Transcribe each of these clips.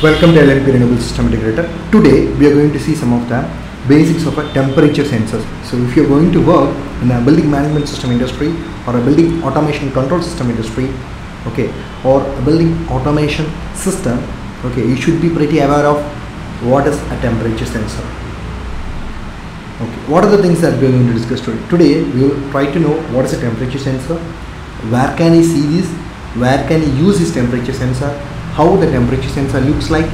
Welcome to L&P Renewable System Integrator. Today we are going to see some of the basics of a temperature sensors. So if you are going to work in a building management system industry or a building automation control system industry, okay, or a building automation system, okay, you should be pretty aware of what is a temperature sensor. Okay, what are the things that we are going to discuss today? Today we will try to know what is a temperature sensor, where can I see this, where can I use this temperature sensor, how the temperature sensor looks like,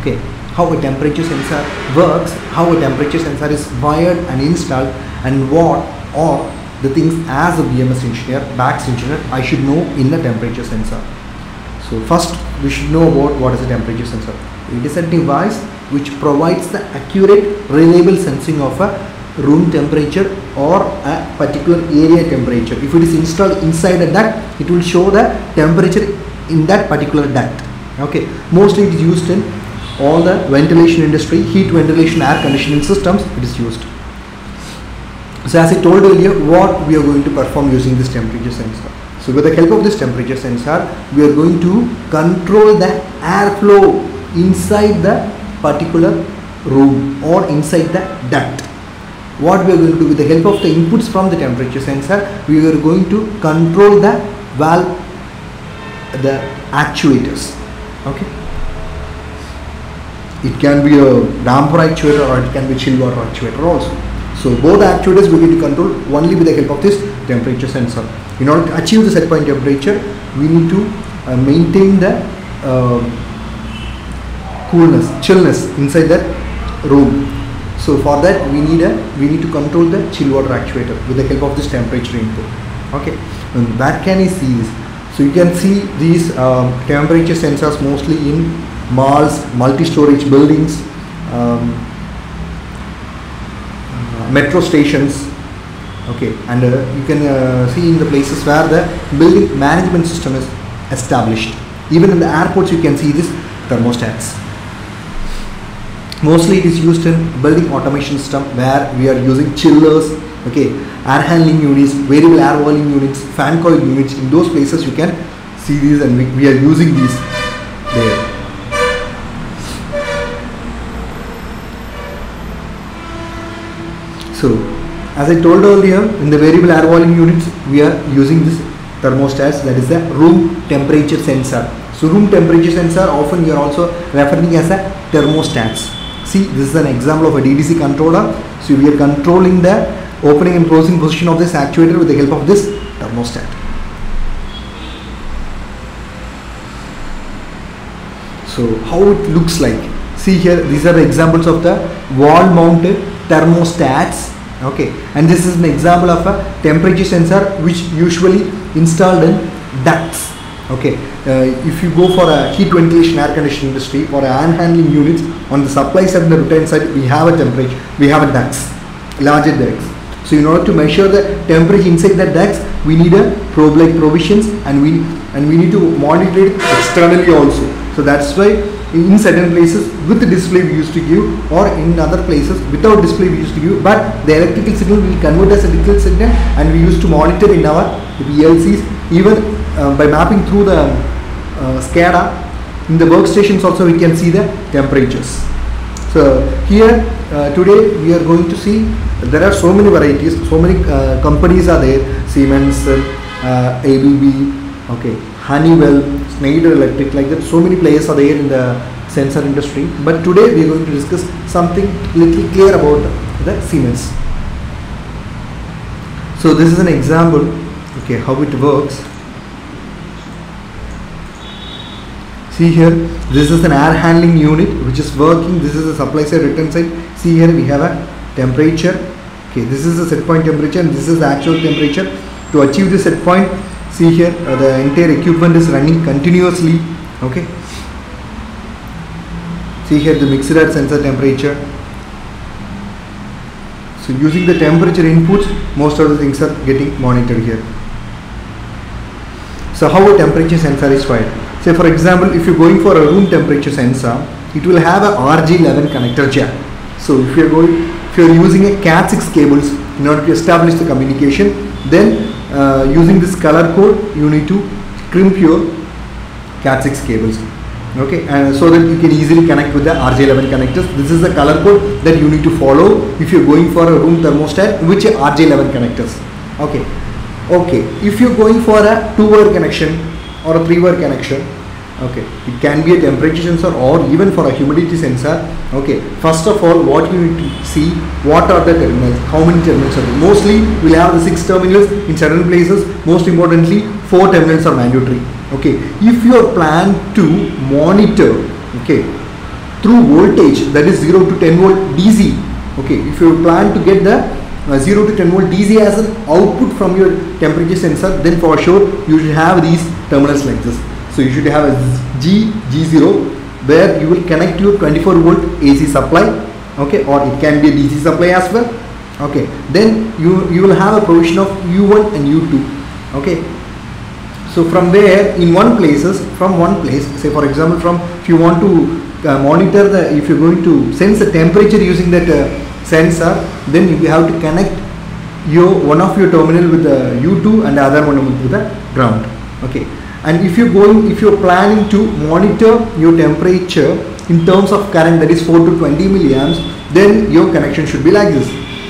okay, how a temperature sensor works, how a temperature sensor is wired and installed, and what are the things as a BMS engineer, BACS engineer, I should know in a temperature sensor. So first we should know about what is a temperature sensor. It is a device which provides the accurate, reliable sensing of a room temperature or a particular area temperature. If it is installed inside a duct, it will show the temperature in that particular duct. Okay, mostly it is used in all the ventilation industry, heat ventilation, air conditioning systems. It is used. So as I told earlier, what we are going to perform using this temperature sensor. So with the help of this temperature sensor, we are going to control the airflow inside the particular room or inside the duct. What we are going to do with the help of the inputs from the temperature sensor, we are going to control the valve, the actuators. Okay. It can be a damper actuator or it can be chill water actuator also. So both actuators we need to control only with the help of this temperature sensor. In order to achieve the set point temperature, we need to uh, maintain the uh, coolness, chillness inside that room. So for that we need a we need to control the chill water actuator with the help of this temperature input. Okay, and where can I see this? So you can see these um, temperature sensors mostly in malls, multi-storage buildings, um, uh, metro stations. Okay, and uh, you can uh, see in the places where the building management system is established. Even in the airports, you can see this thermostats mostly it is used in building automation system where we are using chillers okay air handling units variable air volume units fan coil units. In those places you can see these and we, we are using these there. So as I told earlier in the variable air volume units we are using this thermostats that is the room temperature sensor. So room temperature sensor often we are also referring as a thermostats. See this is an example of a DDC controller. So we are controlling the opening and closing position of this actuator with the help of this thermostat. So how it looks like? See here these are the examples of the wall mounted thermostats okay? And this is an example of a temperature sensor which usually installed in ducts okay? Uh, if you go for a heat ventilation air conditioning industry or air handling units on the supply side and the return side we have a temperature we have a ducts larger ducts so in order to measure the temperature inside the ducts we need a probe like provisions and we and we need to monitor it externally also. So that's why in certain places with the display we used to give or in other places without display we used to give but the electrical signal will convert as digital signal and we used to monitor in our PLCs even uh, by mapping through the uh, SCADA in the workstations also we can see the temperatures. So here uh, today we are going to see there are so many varieties so many uh, companies are there. Siemens uh, ABB okay. Honeywell Schneider Electric like that so many players are there in the sensor industry. But today we are going to discuss something little clear about the Siemens. So this is an example okay how it works. See here this is an air handling unit which is working. This is the supply side return side. See here we have a temperature okay this is the set point temperature and this is the actual temperature. To achieve the set point see here uh, the entire equipment is running continuously okay? See here the mixer at sensor temperature. So using the temperature inputs most of the things are getting monitored here. So how a temperature sensor is fired. Say for example if you're going for a room temperature sensor it will have a RJ11 connector jack. So if you're going you're using a Cat6 cables in order to establish the communication then uh, using this color code you need to crimp your Cat6 cables. Okay and so that you can easily connect with the RJ11 connectors. This is the color code that you need to follow if you're going for a room thermostat which are RJ11 connectors. Okay okay if you're going for a two wire connection or a three wire connection okay. It can be a temperature sensor or even for a humidity sensor. Okay. First of all what you need to see what are the terminals? How many terminals are there? Mostly we'll have the six terminals in certain places. Most importantly four terminals are mandatory. Okay. If you are plan to monitor okay through voltage that is 0 to 10 volt dc okay if you plan to get the uh, 0 to 10 volt dc as an output from your temperature sensor then for sure you should have these terminals like this so you should have a G G0 where you will connect your 24 volt AC supply okay or it can be a DC supply as well okay. Then you you will have a provision of U1 and U2 okay. So from there in one places from one place say for example from if you want to uh, monitor the if you're going to sense the temperature using that uh, sensor then you have to connect your one of your terminal with the U2 and the other one with the ground okay and if you're going if you're planning to monitor your temperature in terms of current that is 4 to 20 milliamps then your connection should be like this.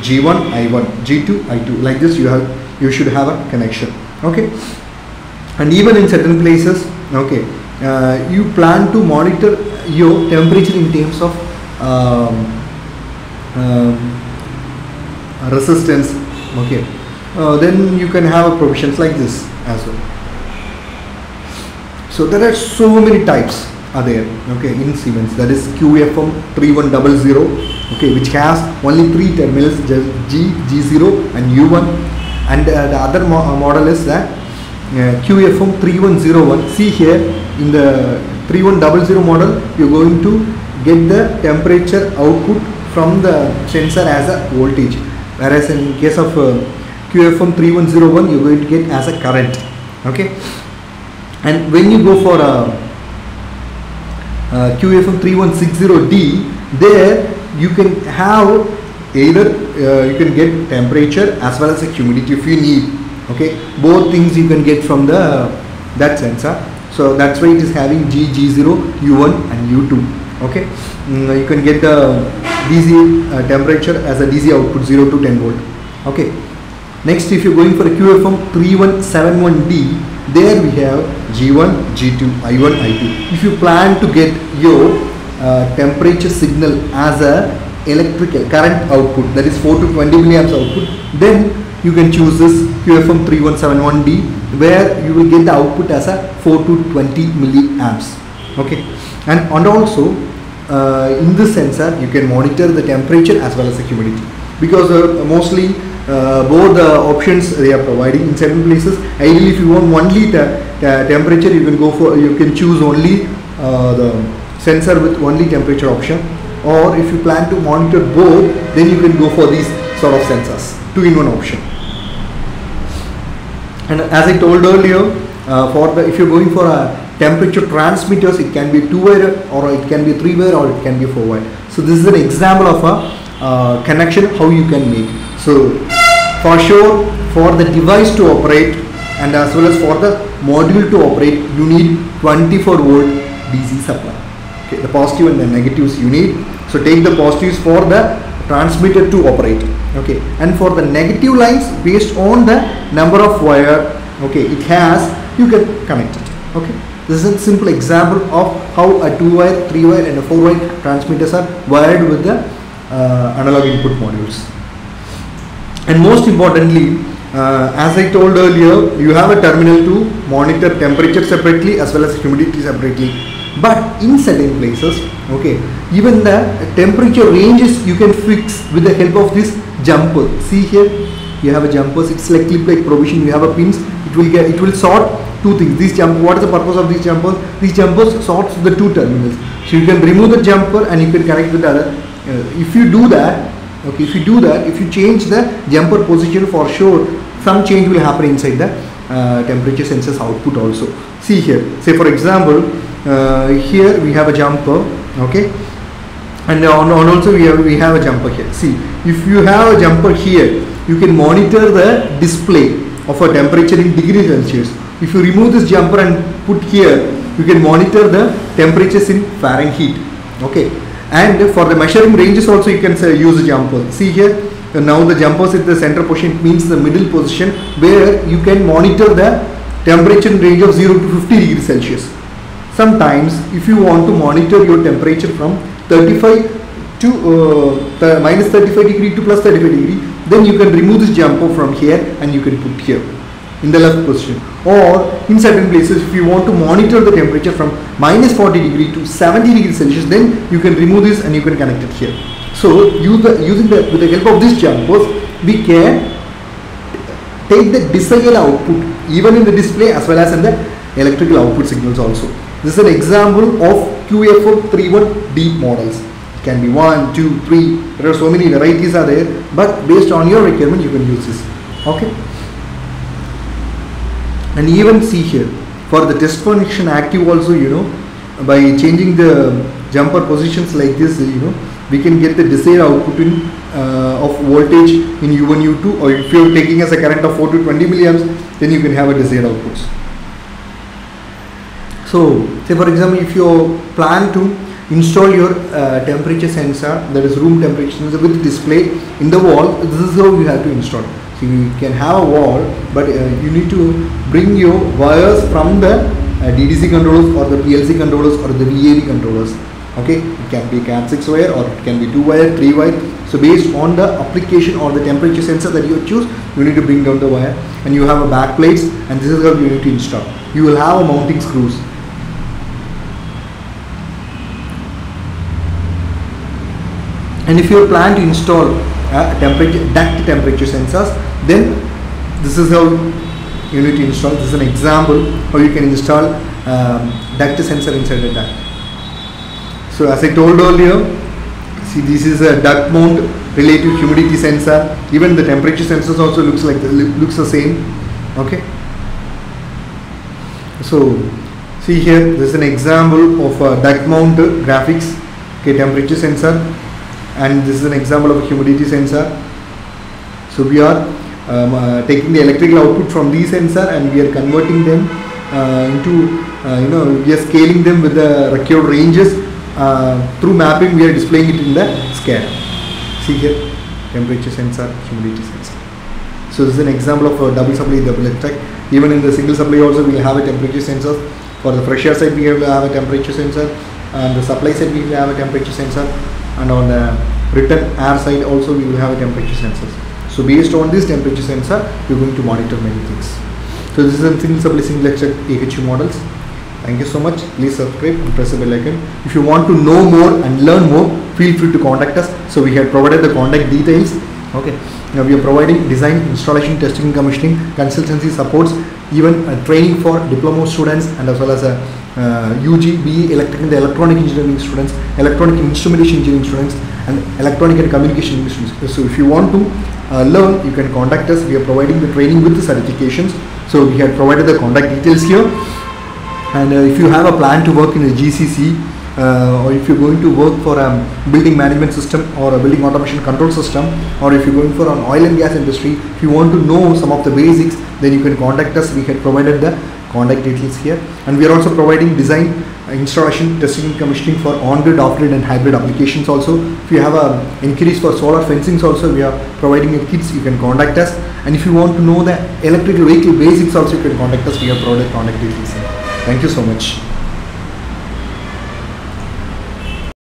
G1 I1 G2 I2 like this you have you should have a connection. Okay? And even in certain places okay uh, you plan to monitor your temperature in terms of um, um, resistance okay? Uh, then you can have provisions like this as well so there are so many types are there okay in Siemens. That is QFM 3100 okay which has only three terminals G, G0 and U1 and uh, the other mo uh, model is that uh, QFM 3101 see here in the 3100 model you're going to get the temperature output from the sensor as a voltage. Whereas in case of uh, QFM 3101 you're going to get as a current okay and when you go for a, a QFM 3160D there you can have either uh, you can get temperature as well as a humidity if you need okay? Both things you can get from the that sensor. So that's why it is having G, G0, U1 and U2 okay? Mm, you can get the DC uh, temperature as a DC output 0 to 10 volt okay? Next if you're going for a QFM 3171D there we have G1, G2, I1, I2. If you plan to get your uh, temperature signal as a electrical current output that is 4 to 20 milliamps output then you can choose this QFM 3171D where you will get the output as a 4 to 20 milliamps okay? And, and also uh, in this sensor you can monitor the temperature as well as the humidity. Because uh, mostly uh, both the options they are providing in certain places. Ideally if you want only the, the temperature you can go for you can choose only uh, the sensor with only temperature option. Or if you plan to monitor both then you can go for these sort of sensors two in one option. And as I told earlier uh, for the if you're going for a temperature transmitters it can be two wire or it can be three wire or it can be four wire so this is an example of a uh, connection how you can make. So for sure for the device to operate and as well as for the module to operate you need 24 volt DC supply. Okay, the positive and the negatives you need. So take the positives for the transmitter to operate. Okay, and for the negative lines based on the number of wire okay it has you can connect it. Okay. This is a simple example of how a 2 wire, 3 wire and a 4 wire transmitters are wired with the uh, analog input modules and most importantly uh, as I told earlier you have a terminal to monitor temperature separately as well as humidity separately. But in certain places okay even the temperature ranges you can fix with the help of this jumper. See here you have a jumpers it's like clip like provision. You have a pins. It will get it will sort two things. These jump what is the purpose of these jumpers? These jumpers sorts the two terminals. So you can remove the jumper and you can connect with the other. Uh, if you do that okay if you do that if you change the jumper position for sure some change will happen inside the uh, temperature sensors output also. See here say for example uh, here we have a jumper okay? And on, on also we have we have a jumper here. See if you have a jumper here you can monitor the display of a temperature in degree celsius. If you remove this jumper and put here you can monitor the temperatures in Fahrenheit okay and for the measuring ranges also you can say, use a jumper. See here uh, now the jumpers in the center position it means the middle position where you can monitor the temperature range of 0 to 50 degrees Celsius. Sometimes if you want to monitor your temperature from 35 to uh, the minus 35 degree to plus 35 degree then you can remove this jumper from here and you can put here in the left position. Or in certain places if you want to monitor the temperature from minus 40 degree to 70 degrees Celsius then you can remove this and you can connect it here. So using the with the help of these jumpers we can take the desired output even in the display as well as in the electrical output signals also. This is an example of QFO31 deep models. It can be one two three there are so many varieties are there but based on your requirement you can use this. Okay and even see here for the test function active also you know by changing the jumper positions like this you know we can get the desired output in uh, of voltage in U1 U2 or if you're taking as a current of 4 to 20 milliamps then you can have a desired outputs. So say for example if you plan to install your uh, temperature sensor that is room temperature sensor with display in the wall this is how you have to install so you can have a wall but uh, you need to bring your wires from the uh, DDC controllers or the PLC controllers or the VAV controllers. Okay? It can be cat6 wire or it can be 2 wire 3 wire. So based on the application or the temperature sensor that you choose you need to bring down the wire. And you have a back plates and this is how you need to install. You will have a mounting screws. And if you plan to install uh, temperature duct temperature sensors then this is how you need to install this is an example how you can install um, duct sensor inside the duct. So as I told earlier see this is a duct mount relative humidity sensor even the temperature sensors also looks like looks the same okay? So see here this is an example of a duct mount graphics okay temperature sensor and this is an example of a humidity sensor. So we are um, uh, taking the electrical output from these sensor and we are converting them uh, into uh, you know we are scaling them with the required ranges. Uh, through mapping we are displaying it in the SCADA see here temperature sensor humidity sensor. So this is an example of a double supply double effect even in the single supply also we have a temperature sensor. For the fresher side we have a temperature sensor. And the supply side we have a temperature sensor and on the return air side also we will have a temperature sensors. So based on this temperature sensor, we are going to monitor many things. So this is a supply single lecture AHU models. Thank you so much. Please subscribe and press the bell icon. If you want to know more and learn more, feel free to contact us. So we have provided the contact details. Okay. Now we are providing design, installation, testing, commissioning, consultancy supports, even training for diploma students and as well as a UG, BE, electric, the electronic engineering students, electronic instrumentation engineering students, and electronic and communication students. So if you want to uh, learn, you can contact us. We are providing the training with the certifications. So we have provided the contact details here. And uh, if you have a plan to work in a GCC, uh, or if you're going to work for a building management system or a building automation control system or if you're going for an oil and gas industry if you want to know some of the basics then you can contact us we had provided the contact details here. And we are also providing design uh, installation testing commissioning for on-grid off-grid and hybrid applications also. If you have a inquiries for solar fencings also we are providing your kits. You can contact us. And if you want to know the electrical vehicle basics also you can contact us. We have provided contact details. Thank you so much